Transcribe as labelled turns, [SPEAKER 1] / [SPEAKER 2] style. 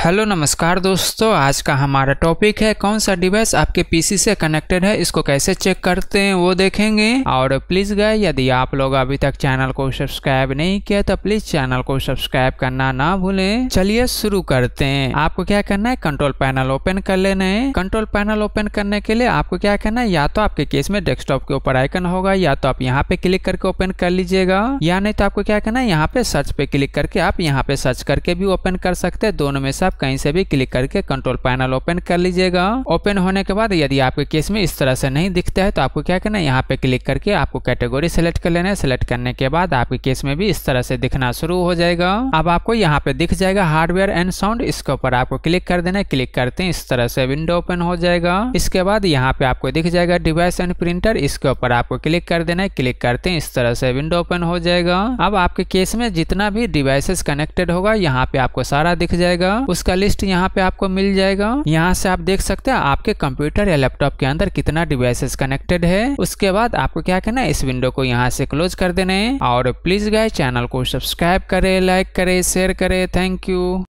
[SPEAKER 1] Hello, नमस्कार दोस्तों। आज का हमारा टॉपिक है, कौन सा डिवाइस आपके पीसी से कनेक्टेड है, इसको कैसे चेक करते हैं, वो देखेंगे। और प्लीज़ गए यदि आप लोग अभी तक चैनल को सब्सक्राइब नहीं किया तो प्लीज़ चैनल को सब्सक्राइब करना ना भूलें। चलिए शुरू करते हैं। आपको क्या करना है? कंट्रोल पैनल ओपन कर लेना है। कंट्रोल पैनल ओपन करने के लिए आपको क्या करना है? या तो आपके केस में डेस्कटॉप के ऊपर आइकन होगा, या तो आप यहाँ पे क्लिक करके ओपन कर लीजिएगा। या नहीं तो आपको क्या करना है? यहाँ पे सर्च पे क्लिक करके आप यहाँ पे सर्च करके भी ओपन कर सकते हैं। दोनों में आप कहीं से भी क्लिक करके कंट्रोल पैनल ओपन कर लीजिएगा। ओपन होने के बाद यदि आपके केस में इस तरह से नहीं दिखता है तो आपको क्या करना है? यहाँ पे क्लिक करके आपको कैटेगरी सेलेक्ट कर लेना है। सेलेक्ट करने के बाद आपके केस में भी इस तरह से दिखना शुरू हो जाएगा। अब आपको यहाँ पे दिख जाएगा हार्डवेयर एंड साउंड इसके ऊपर आपको क्लिक कर देना है। क्लिक करते हैं इस तरह से विंडो ओपन हो जाएगा। इसके बाद यहाँ पे आपको दिख जाएगा डिवाइस एंड प्रिंटर इसके ऊपर आपको क्लिक कर देना है। क्लिक करते हैं इस तरह से विंडो ओपन हो जाएगा। अब आपके केस में जितना भी डिवाइसेस कनेक्टेड होगा, यहाँ पे आपको सारा दिख जाएगा। उसका लिस्ट यहाँ पे आपको मिल जाएगा। यहाँ से आप देख सकते हैं आपके कंप्यूटर या लैपटॉप के अंदर कितना डिवाइसेस कनेक्टेड है। उसके बाद आपको क्या करना है? इस विंडो को यहाँ से क्लोज कर देना है। और प्लीज़ गाय चैनल को सब्सक्राइब करे लाइक करे शेयर करे। Thank you